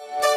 you